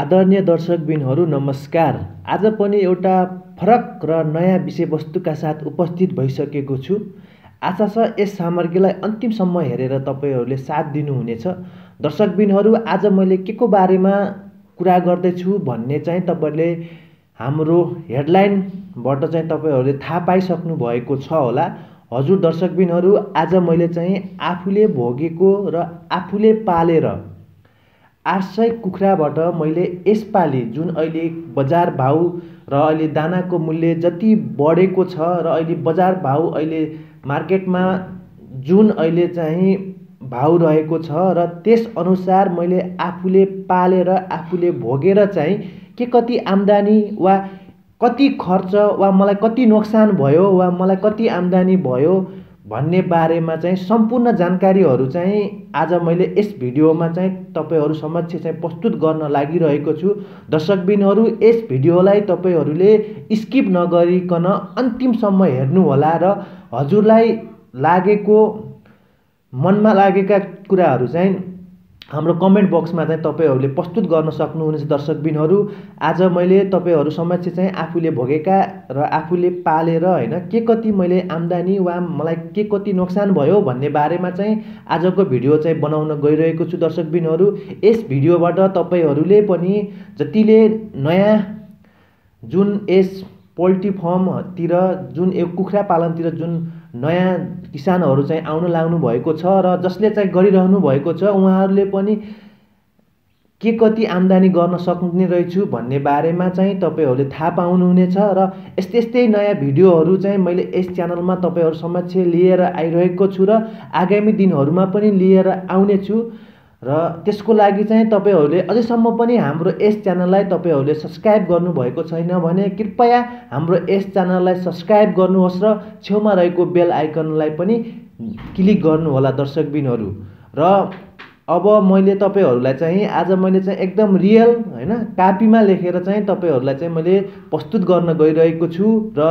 आदरणीय दर्शकबिनहरू नमस्कार। आज पनि एउटा फरक र नयाँ विषयवस्तुका साथ उपस्थित भइसकेको छु। आशा छ यस सामग्रीलाई अन्तिमसम्म हेरेर तपाईँहरूले साथ दिनुहुनेछ। दर्शकबिनहरू आज मैले के को बारेमा कुरा गर्दैछु भन्ने चाहिँ तपाईँहरूले हाम्रो हेडलाइनबाट चाहिँ तपाईँहरूले थाहा पाइसक्नु भएको छ होला। हजुर दर्शकबिनहरू आज मैले चाहिँ आफूले भोगेको र आफूले पालेर आठ सय कुखुराबाट मैले यसपालि जुन अहिले बजार भाउ र अहिले दानाको मूल्य जति बढेको छ र अहिले बजार भाउ अहिले मार्केटमा जुन अहिले चाहिँ भाउ रहेको छ र त्यसअनुसार मैले आफूले पालेर आफूले भोगेर चाहिँ के कति आम्दानी वा कति खर्च वा मलाई कति नोक्सान भयो वा मलाई कति आम्दानी भयो भन्ने बारेमा चाहिँ सम्पूर्ण जानकारीहरू चाहिँ आज मैले यस भिडियोमा चाहिँ तपाईँहरू समक्ष चाहिँ प्रस्तुत गर्न लागिरहेको छु। दर्शकबिनहरू यस भिडियोलाई तपाईँहरूले स्किप नगरिकन अन्तिमसम्म हेर्नुहोला र हजुरलाई लागेको मनमा लागेका कुराहरू चाहिँ हाम्रो कमेन्ट बक्समा चाहिँ तपाईँहरूले प्रस्तुत गर्न सक्नुहुनेछ दर्शकबिनहरू आज मैले तपाईँहरू समक्ष चाहिँ आफूले भोगेका र आफूले पालेर होइन के कति मैले आम्दानी वा मलाई के कति नोक्सान भयो भन्ने बारेमा चाहिँ आजको भिडियो चाहिँ बनाउन गइरहेको छु दर्शकबिनहरू यस भिडियोबाट तपाईँहरूले पनि जतिले नयाँ जुन यस पोल्ट्री फर्मतिर जुन यो कुखुरा पालनतिर जुन नयाँ किसानहरू चाहिँ आउन लाग्नु भएको छ र जसले चाहिँ गरिरहनु भएको छ उहाँहरूले पनि के कति आम्दानी गर्न सक्ने रहेछु भन्ने बारेमा चाहिँ तपाईँहरूले थाहा पाउनुहुनेछ र यस्तै यस्तै नयाँ भिडियोहरू चाहिँ मैले यस च्यानलमा तपाईँहरू समक्ष लिएर आइरहेको छु र आगामी दिनहरूमा पनि लिएर आउनेछु। र त्यसको लागि चाहिँ तपाईँहरूले अझैसम्म पनि हाम्रो यस च्यानललाई तपाईँहरूले सब्सक्राइब गर्नुभएको छैन भने कृपया हाम्रो यस च्यानललाई सब्सक्राइब गर्नुहोस् र छेउमा रहेको बेल आइकनलाई पनि क्लिक गर्नुहोला दर्शकबिनहरू र अब मैले तपाईँहरूलाई चाहिँ आज मैले चाहिँ एकदम रियल होइन कापीमा लेखेर चाहिँ तपाईँहरूलाई चाहिँ मैले प्रस्तुत गर्न गइरहेको छु र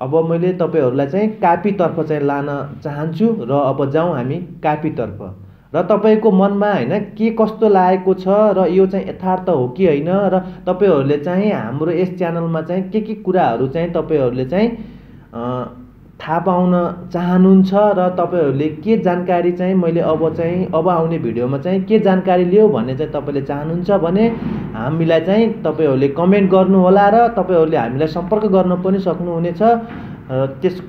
अब मैले तपाईँहरूलाई चाहिँ कापीतर्फ चाहिँ लान चाहन्छु र अब जाउँ हामी कापीतर्फ। र तपाईँको मनमा होइन के कस्तो लागेको छ र यो चाहिँ यथार्थ हो कि होइन? र तपाईँहरूले चाहिँ हाम्रो यस च्यानलमा चाहिँ के के कुराहरू चाहिँ तपाईँहरूले चाहिँ थाहा पाउन चाहनुहुन्छ र तपाईँहरूले के जानकारी चाहिँ मैले अब चाहिँ अब आउने भिडियोमा चाहिँ के जानकारी लियो भन्ने चाहिँ तपाईँले चाहनुहुन्छ भने हामीलाई चाहिँ तपाईँहरूले कमेन्ट गर्नुहोला र तपाईँहरूले हामीलाई सम्पर्क गर्न पनि सक्नुहुनेछ। त्यस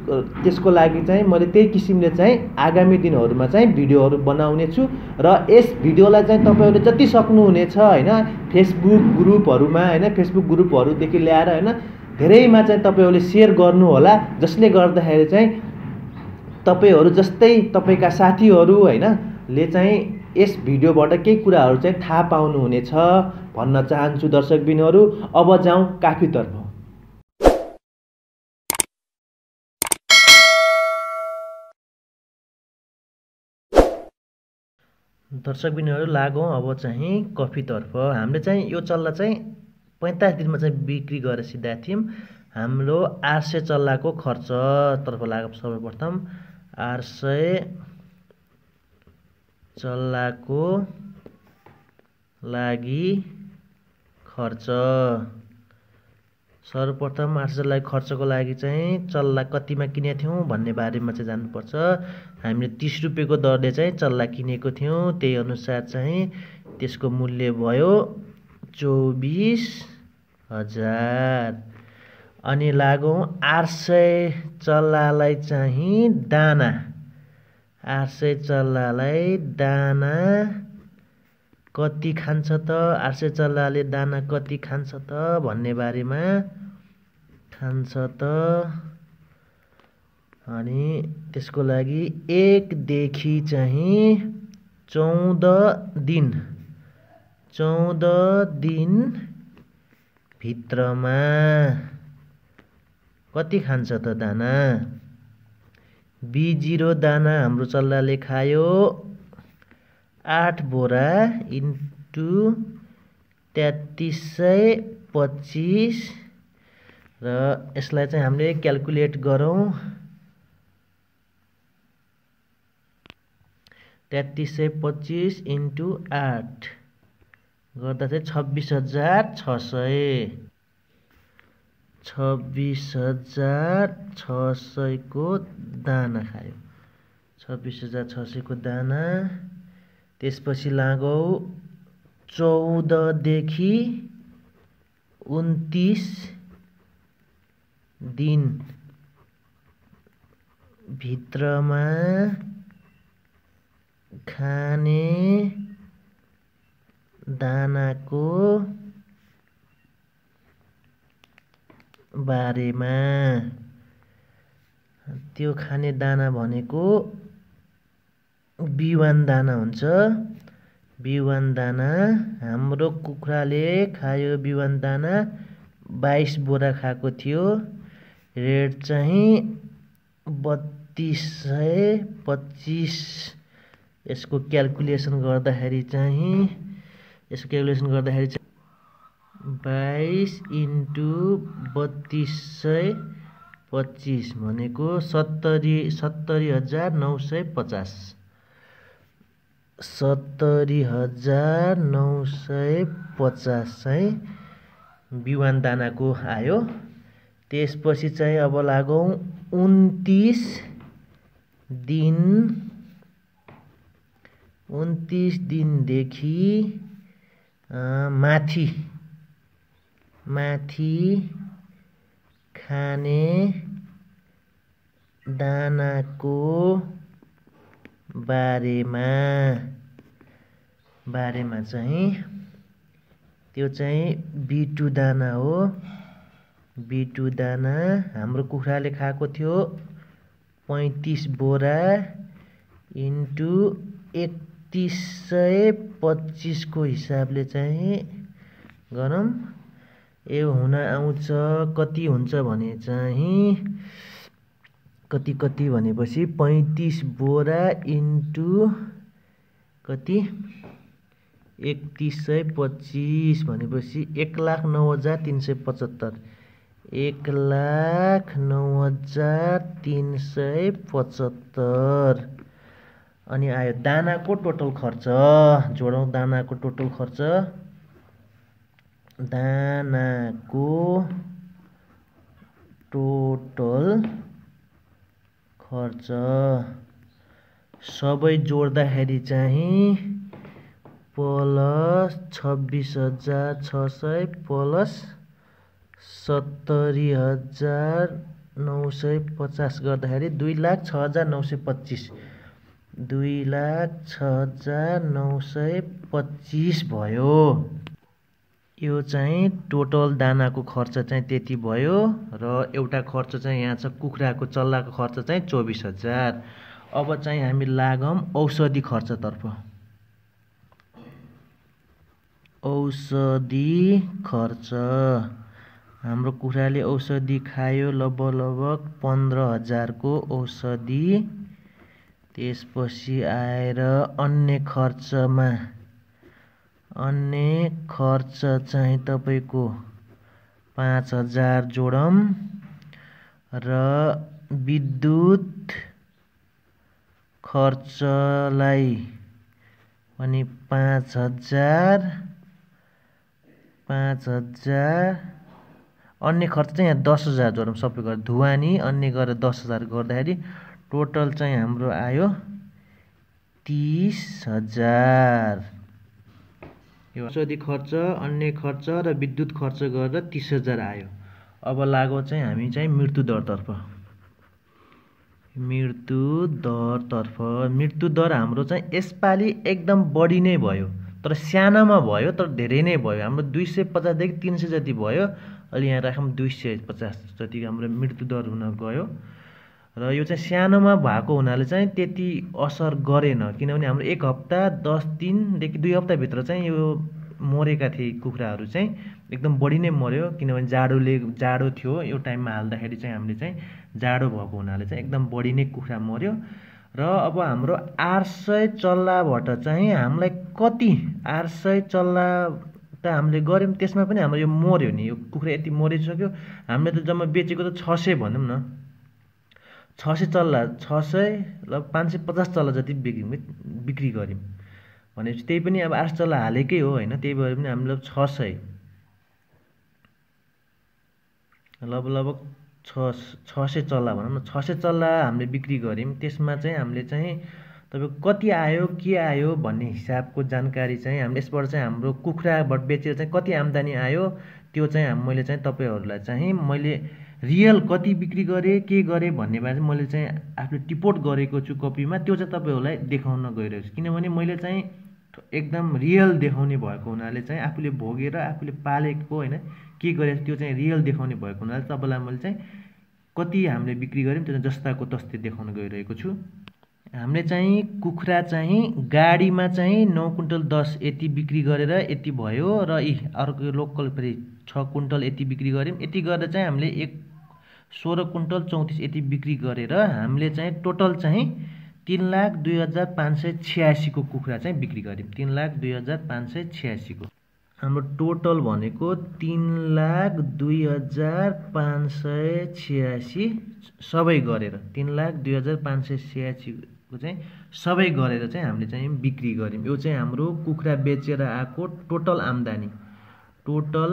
त्यसको लागि चाहिँ मैले त्यही किसिमले चाहिँ आगामी दिनहरूमा चाहिँ भिडियोहरू बनाउने छु र यस भिडियोलाई चाहिँ तपाईँहरूले जति सक्नुहुनेछ होइन फेसबुक ग्रुपहरूमा होइन फेसबुक ग्रुपहरूदेखि ल्याएर होइन धेरैमा चाहिँ तपाईँहरूले सेयर गर्नुहोला जसले गर्दाखेरि चाहिँ तपाईँहरू जस्तै तपाईँका साथीहरू होइन ले चाहिँ यस भिडियोबाट केही कुराहरू चाहिँ थाहा पाउनुहुनेछ भन्न चाहन्छु दर्शकबिनहरू। अब जाउँ काफीतर्फ दर्शकबिनहरू लागौँ। अब चाहिँ कफीतर्फ हामीले चाहिँ यो चल्ला चाहिँ पैँतालिस दिनमा चाहिँ बिक्री गरेर सिधाएको थियौँ। हाम्रो आठ सय चल्लाको खर्चतर्फ लाग्यो सर्वप्रथम। आठ सय चल्लाको लागि खर्च। सर्वप्रथम आठ सयलाई खर्चको लागि चाहिँ चल्ला कतिमा किनेको थियौँ भन्ने बारेमा चाहिँ जान्नुपर्छ हामीले तिस रुपियाँको दरले चाहिँ चल्ला किनेको थियौँ त्यही अनुसार चाहिँ त्यसको मूल्य भयो चौबिस हजार। अनि लागौँ आठ सय चल्लालाई चाहिँ दाना। आठ सय चल्लालाई दाना कति खान्छ त? आठ सय चल्लाले दाना कति खान्छ त भन्ने बारेमा खान्छ त। अनि त्यसको लागि एकदेखि चाहिँ चौध दिन। चौध दिन भित्रमा कति खान्छ त दाना? बी जिरो दाना हाम्रो चल्लाले खायो। आठ बोरा इन्टु तेत्तिस सय पच्चिस र यसलाई चाहिँ हामीले क्यालकुलेट गरौँ। तेत्तिस सय पच्चिस इन्टु आठ गर्दा चाहिँ छब्बिस हजार छ सय। छब्बिस हजार छ सयको दाना खायो। छब्बिस हजार छ सयको दाना। त्यसपछि लागौँ चौधदेखि उन्तिस दिन भित्रमा खाने दानाको बारेमा। त्यो खाने दाना भनेको बिवान दाना हुन्छ। बिवान दाना हाम्रो कुखुराले खायो बिवान दाना। बाइस बोरा खाएको थियो। रेट चाहिँ बत्तिस सय पच्चिस। यसको क्यालकुलेसन गर्दाखेरि चाहिँ यसको क्यालकुलेसन गर्दाखेरि चाहिँ बाइस इन्टु बत्तिस सय पच्चिस भनेको सत्तरी सत्तरी हजार नौ सय पचास। सत्तरी हजार नौ सय पचास चाहिँ बिवान दानाको आयो। त्यसपछि चाहिँ अब लागौँ उन्तिस दिन। उन्तिस दिनदेखि माथि। माथि खाने दानाको बारेमा बारेमा चाहिँ त्यो चाहिँ बिटु दाना हो। बिटु दाना हाम्रो कुखुराले खाएको थियो पैँतिस बोरा इन्टु एकतिस सय पच्चिसको हिसाबले चाहिँ गरौँ। यो हुन आउँछ कति हुन्छ भने चाहिँ कति कति भनेपछि पैँतिस बोरा इन्टु कति? एकतिस सय पच्चिस भनेपछि एक लाख नौ हजार तिन सय पचहत्तर। एक लाख नौ हजार तिन सय पचहत्तर। अनि आयो दानाको टोटल खर्च। जोडौँ दानाको टोटल खर्च। दानाको टोटल खर्च। सबै जोड्दाखेरि चाहिँ प्लस छब्बिस हजार छ सय प्लस सत्तरी हजार नौ सय पचास गर्दाखेरि दुई लाख छ हजार नौ सय पच्चिस। दुई लाख छ हजार नौ सय पच्चिस भयो। यो चाहिँ टोटल दानाको खर्च चाहिँ त्यति भयो र एउटा खर्च चाहिँ यहाँ छ कुखुराको चल्लाको खर्च चाहिँ चौबिस हजार। अब चाहिँ हामी लागौँ औषधि खर्चतर्फ। औषधि खर्च। हाम्रो कुखुराले औषधि खायो लगभग पन्ध्र हजारको औषधि। त्यसपछि आएर अन्य खर्चमा अन्य खर्च चाहिँ तपाईँको पाँच हजार जोडौँ र विद्युत खर्चलाई पनि पाँच हजार पाँच हजार अन्य खर्च चाहिँ यहाँ दस हजार जोडौँ सबै गरेर धुवानी अन्य गरेर दस हजार गर्दाखेरि टोटल चाहिँ हाम्रो आयो तिस हजार। यो औषधि खर्च अन्य खर्च र विद्युत खर्च गरेर तिस हजार आयो। अब लागो चाहिँ हामी चाहिँ मृत्यु दरतर्फ। मृत्यु दरतर्फ। मृत्यु दर हाम्रो चाहिँ यसपालि एकदम बढी नै भयो। तर सानोमा भयो तर धेरै नै भयो। हाम्रो दुई सय पचासदेखि तिन सय जति भयो। अहिले यहाँ राखौँ दुई सय पचास जति हाम्रो मृत्युदर हुन गयो। र यो चाहिँ सानोमा भएको हुनाले चाहिँ त्यति असर गरेन। किनभने हाम्रो एक हप्ता दस दिनदेखि दुई हप्ताभित्र चाहिँ यो मरेका थिए कुखुराहरू चाहिँ एकदम बढी नै मऱ्यो। किनभने जाडोले जाडो थियो यो टाइममा हाल्दाखेरि चाहिँ हामीले चाहिँ जाडो भएको हुनाले चाहिँ एकदम बढी नै कुखुरा मऱ्यो। र अब हाम्रो आठ सय चल्लाबाट चाहिँ हामीलाई कति आठ सय चल्ला त हामीले गऱ्यौँ त्यसमा पनि हाम्रो यो मऱ्यो नि। यो कुखुरा यति मरिसक्यो। हामीले त जम्मा बेचेको त छ सय भनौँ न। छ सय चल्ला छ सय ल पाँच सय पचास चल्ला जति बिक्री बिक्री गऱ्यौँ। भनेपछि त्यही पनि अब आठ चल्ला हालेकै हो होइन? त्यही भएर पनि हामीलाई छ सय। लगभग लगभग छ छ सय चल्ला भनौँ न। छ सय चल्ला हामीले बिक्री गऱ्यौँ। त्यसमा चाहिँ हामीले चाहिँ तपाईँको कति आयो के आयो भन्ने हिसाबको जानकारी चाहिँ हामीले यसबाट चाहिँ हाम्रो कुखुराबाट बेचेर चाहिँ कति आम्दानी आयो त्यो चाहिँ मैले चाहिँ तपाईँहरूलाई चाहिँ मैले रियल कति बिक्री गरेँ के गरेँ भन्ने बारे मैले चाहिँ आफूले टिपोट गरेको छु कपीमा त्यो चाहिँ तपाईँहरूलाई देखाउन गइरहेको छु। किनभने मैले चाहिँ एकदम रियल देखाउने भएको हुनाले चाहिँ आफूले भोगेर आफूले पालेको होइन के गरेर त्यो चाहिँ रियल देखाउने भएको हुनाले तपाईँलाई मैले चाहिँ कति हामीले बिक्री गऱ्यौँ त्यो चाहिँ जस्ताको तस्तै देखाउन गइरहेको छु। हामीले चाहिँ कुखुरा चाहिँ गाडीमा चाहिँ नौ कुन्टल दस यति बिक्री गरेर यति भयो र यी अर्को लोकल फेरि छ कुन्टल यति बिक्री गऱ्यौँ। यति गरेर चाहिँ हामीले एक सोह्र कुन्टल चौतिस यति बिक्री गरेर हामीले चाहिँ टोटल चाहिँ तिन लाख दुई हजार पाँच सय छ्यासीको कुखुरा चाहिँ बिक्री गऱ्यौँ। तिन लाख दुई हजार पाँच सय छ्यासीको। हाम्रो टोटल भनेको तिन लाख दुई हजार पाँच सय छ्यासी सबै गरेर तिन लाख दुई हजार पाँच सय छ्यासीको चाहिँ सबै गरेर चाहिँ हामीले चाहिँ बिक्री गऱ्यौँ। यो चाहिँ हाम्रो कुखुरा बेचेर आएको टोटल आम्दानी। टोटल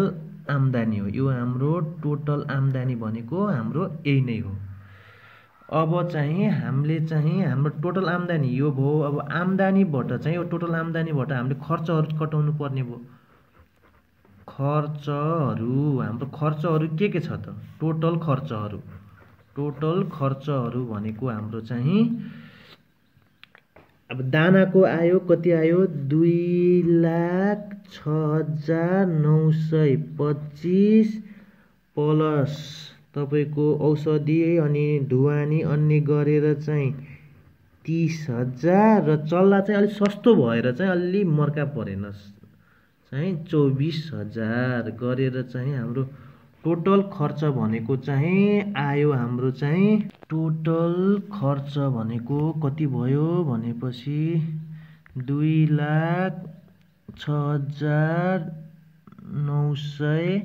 आम्दानी हो। यो हाम्रो टोटल आम्दानी भनेको हाम्रो यही नै हो। अब चाहिँ हामीले चाहिँ हाम्रो टोटल आम्दानी यो भयो। अब आम्दानीबाट चाहिँ यो टोटल आम्दानीबाट हामीले खर्चहरू कटाउनु पर्ने भयो। खर्चहरू हाम्रो खर्चहरू के के छ त? टोटल खर्चहरू। टोटल खर्चहरू भनेको हाम्रो चाहिँ अब दानाको आयो कति आयो? दुई लाख छ हजार नौ सय पच्चिस प्लस तपाईँको औषधि अनि ढुवानी अन्य गरेर चाहिँ तिस हजार र चल्ला चाहिँ अलिक सस्तो भएर चाहिँ अलि मर्का परेन चाहिँ चौबिस हजार गरेर चाहिँ हाम्रो टोटल खर्च भनेको चाहिँ आयो हाम्रो चाहिँ टोटल खर्च भनेको कति भयो भनेपछि दुई लाख छ हजार नौ सय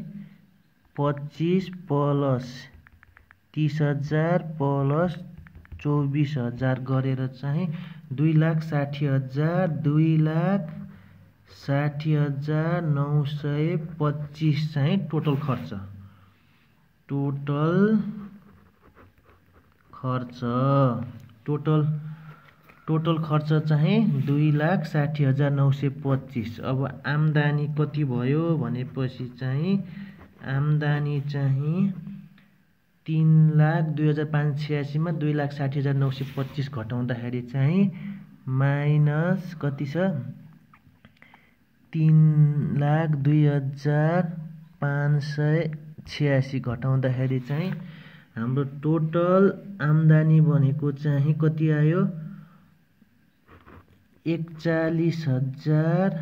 पच्चिस प्लस तिस हजार प्लस चौबिस हजार गरेर चाहिँ दुई लाख साठी हजार दुई लाख साठी हजार नौ सय पच्चिस चाहिँ टोटल खर्च। टोटल खर्च। टोटल टोटल खर्च चाहिँ दुई लाख साठी हजार नौ सय पच्चिस। अब आम्दानी कति भयो भनेपछि चाहिँ आम्दानी चाहिँ तिन लाख दुई हजार पाँच छ्यासीमा दुई लाख साठी हजार नौ सय पच्चिस घटाउँदाखेरि चाहिँ माइनस कति छ? तिन लाख दुई हजार पाँच सय छ्यासी घटाउँदाखेरि चाहिँ हाम्रो टोटल आम्दानी भनेको चाहिँ कति आयो? एकचालिस हजार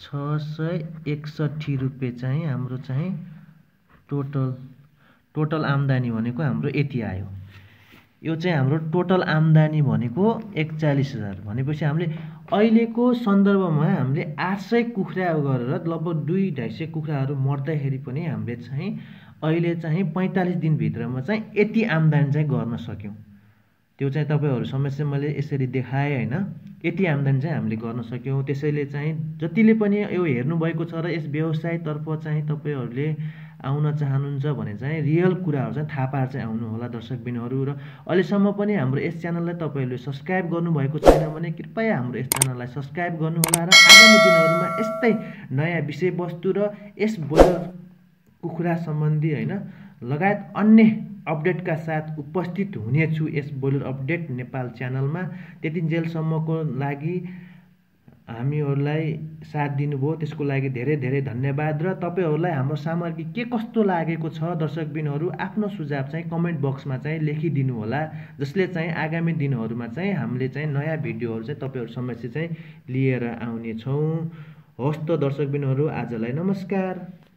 छ सय एकसट्ठी रुपियाँ चाहिँ हाम्रो चाहिँ टोटल टोटल आम्दानी भनेको हाम्रो यति आयो। यो चाहिँ हाम्रो टोटल आम्दानी भनेको एकचालिस हजार भनेपछि हामीले अहिलेको सन्दर्भमा हामीले आठ सय कुखुरा गरेर लगभग दुई ढाई सय कुखुराहरू मर्दाखेरि पनि हामीले चाहिँ अहिले चाहिँ पैँतालिस दिनभित्रमा चाहिँ यति आम्दानी चाहिँ गर्न सक्यौँ। त्यो चाहिँ तपाईँहरू समस्या मैले यसरी देखाएँ होइन। यति आम्दानी चाहिँ हामीले गर्न सक्यौँ। त्यसैले चाहिँ जतिले पनि यो हेर्नुभएको छ र यस व्यवसायतर्फ चाहिँ तपाईँहरूले आउन चाहनुहुन्छ भने चाहिँ रियल कुराहरू चाहिँ थाहा पाएर चाहिँ आउनु होला दर्शकबिनहरू। र अहिलेसम्म पनि हाम्रो यस च्यानललाई तपाईँहरूले सब्सक्राइब गर्नुभएको छैन भने कृपया हाम्रो यस च्यानललाई सब्सक्राइब गर्नुहोला र आगामी दिनहरूमा यस्तै नयाँ विषयवस्तु र यस बोइलर कुखुरा सम्बन्धी होइन लगायत अन्य अपडेटका साथ उपस्थित हुनेछु यस बोइलर अपडेट नेपाल च्यानलमा। त्यति जेलसम्मको लागि हामीहरूलाई साथ दिनुभयो। त्यसको लागि धेरै धेरै धन्यवाद र तपाईँहरूलाई हाम्रो सामग्री के कस्तो लागेको छ दर्शकबिनहरू आफ्नो सुझाव चाहिँ कमेन्ट बक्समा चाहिँ लेखिदिनु होला जसले चाहिँ आगामी दिनहरूमा चाहिँ हामीले चाहिँ नयाँ भिडियोहरू चाहिँ तपाईँहरू समस्या चाहिँ लिएर आउनेछौँ। हवस् त दर्शकबिनहरू आजलाई नमस्कार।